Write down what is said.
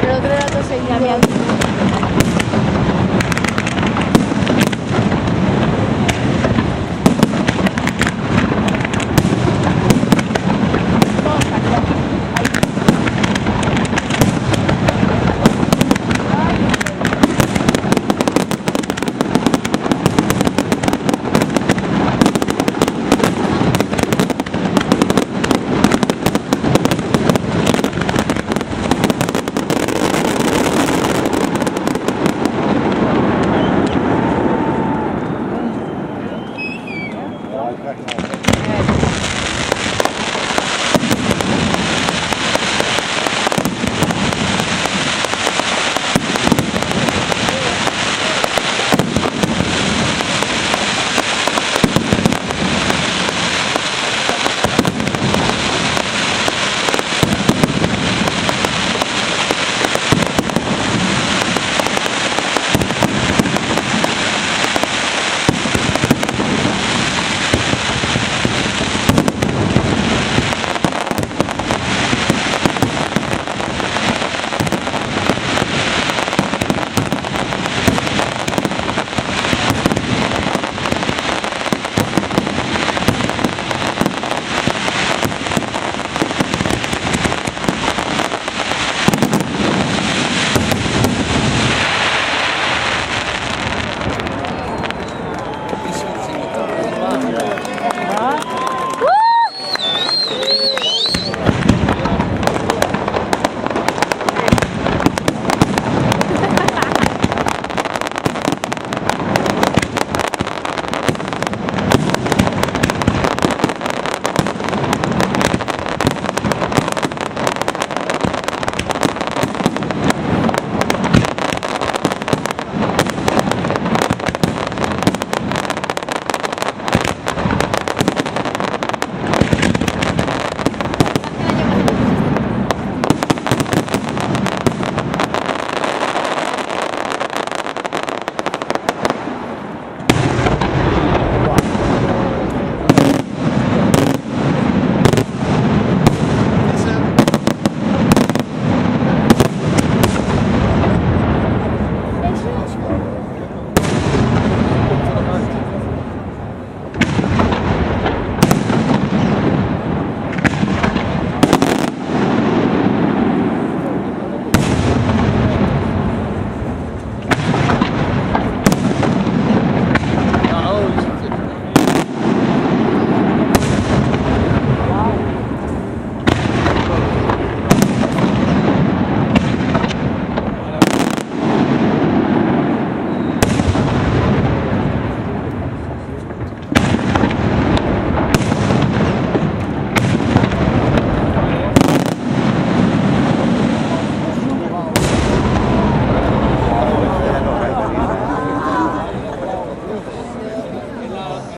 Pero el otro era todo.